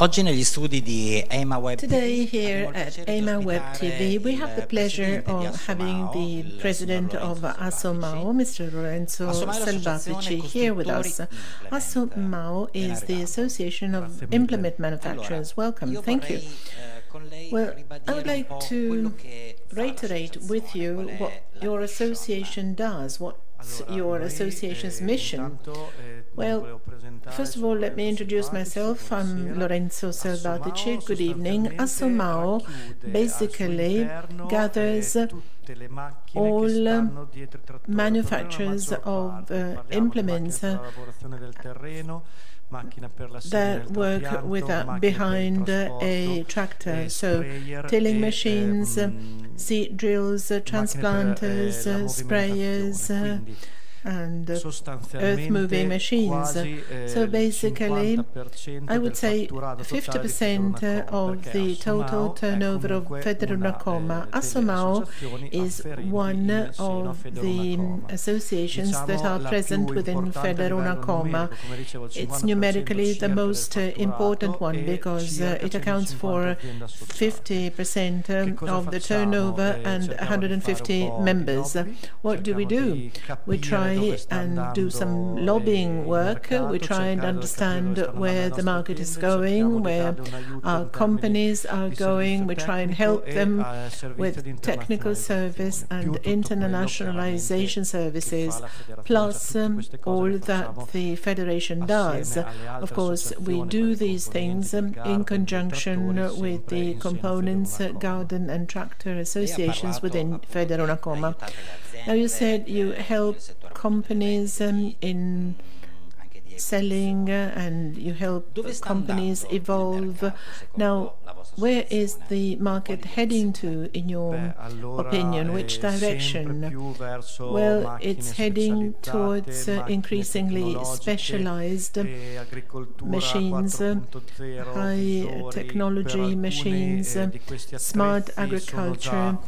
Oggi negli studi di EIMA Web Today here at EIMA Web TV we have the pleasure of having the president of ASSOMAO, Mr. Lorenzo Selvatici, here with us. ASSOMAO is the Association of Implement Manufacturers. Welcome. Thank you. Well, I would like to reiterate with you what your association does, what your association's mission. Well, first of all, let me introduce myself. I'm Lorenzo Selvatici. Good evening. ASSOMAO basically gathers all manufacturers of uh, implements that work with uh, behind a tractor. So tilling machines, seed drills, transplanters, sprayers, and earth-moving machines. So basically, I would say 50% eh, eh, um, of the total turnover of Federunacoma. ASSOMAO is one of the associations that are present within Federunacoma. It's numerically the most important one because it accounts for 50% of the turnover and 150 members. What do we do? We try try and do some lobbying work. We try and understand where the market is going, where our companies are going. We try and help them with technical service and internationalization services, plus um, all that the Federation does. Of course, we do these things um, in conjunction with the components, garden and tractor associations within Federunacoma. Now, you said you help companies um, in selling uh, and you help companies evolve. Now, where is the market heading to, in your opinion? Which direction? Well, it's heading towards uh, increasingly specialized machines, uh, high technology machines, uh, smart agriculture.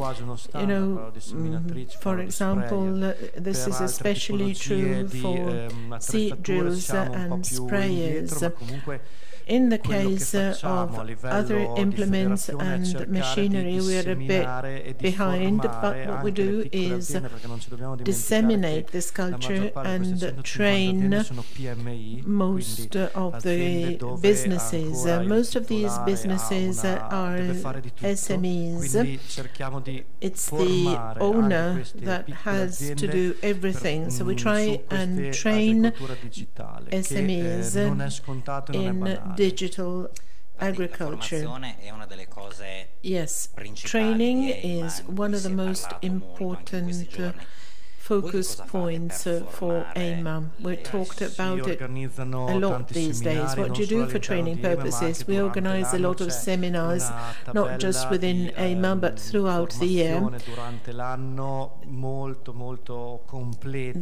You know, mm, for example, uh, this is especially true for seed drills and sprayers. In the case uh, of other implements and machinery, we are a bit behind, but what we do is disseminate this culture and train most of the businesses. Uh, most of these businesses are SMEs. It's the owner that has to do everything. So we try and train SMEs in digital agriculture. Yes, training is one of the most important uh, focus points for EIMA. We talked about it a lot these days. What do you do for training purposes? We organize a lot of seminars, not just within EIMA, but throughout the year.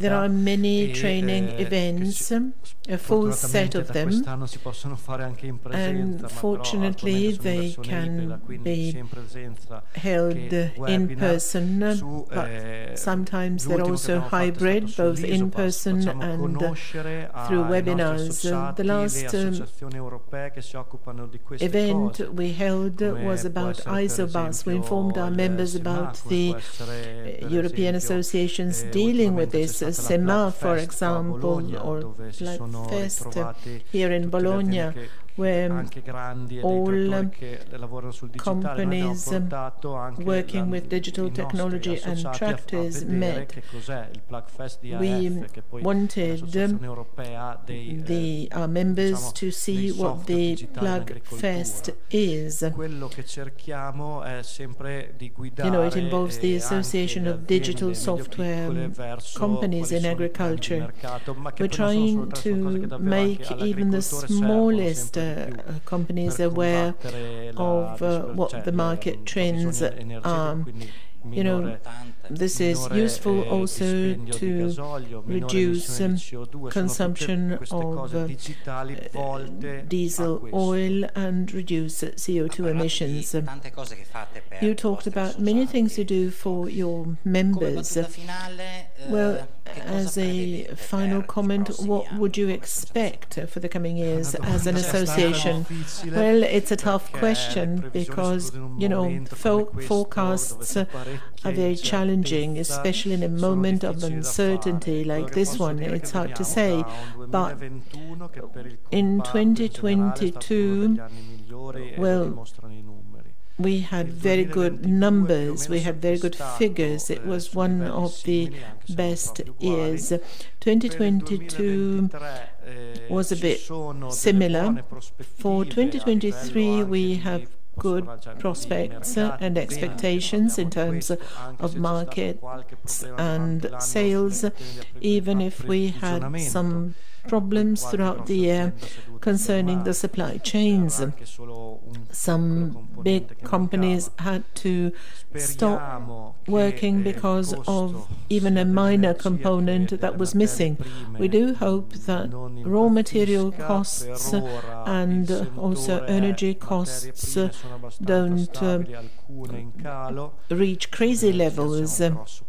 There are many training events, a full set of them, and fortunately they can be held in person, but sometimes they're also also hybrid, both in person and through webinars. the last um, event we held was about Isobus. We informed our members about the eh, European associations dealing with this, uh, CEMA, for example, or Plug Fest uh, here in Bologna where um, all companies um, working with digital technology and tractors met. We wanted the, our members to see what the Plug Fest is. You know, it involves the Association of Digital Software Companies in Agriculture. We're trying to make even the smallest uh, companies aware of uh, what the market trends are. You know, this is useful also to reduce um, consumption of uh, diesel oil and reduce CO2 emissions. You talked about many things you do for your members. Well, as a final comment, what would you expect for the coming years as an association? Well, it's a tough question because, you know, forecasts are very challenging, especially in a moment of uncertainty like this one. It's hard to say. But in 2022, well, we had very good numbers, we had very good figures. It was one of the best years. 2022 was a bit similar. For 2023, we have good prospects and expectations in terms of markets and sales, even if we had some problems throughout the year concerning the supply chains. Some big companies had to stop working because of even a minor component that was missing. We do hope that raw material costs and also energy costs don't uh, reach crazy levels.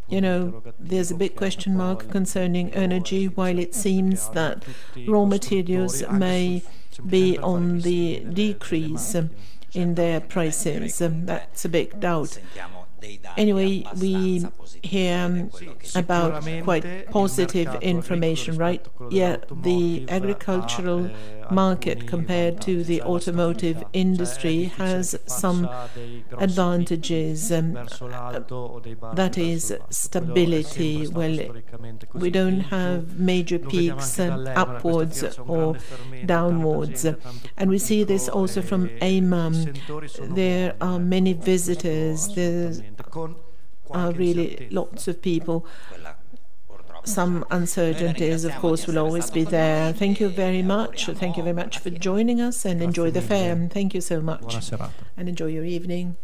You know, there's a big question mark concerning energy, while it seems that raw materials may be on the decrease in their prices. That's a big doubt. Anyway, we hear about quite positive information, right? Yeah, the agricultural market compared to the automotive industry has some advantages. Um, that is stability. Well, we don't have major peaks uh, upwards or downwards. And we see this also from EIMA. There are many visitors. There are really lots of people some uncertainties, of course, will always be there. Thank you very much. Thank you very much for joining us and enjoy the fair. Thank you so much. And enjoy your evening.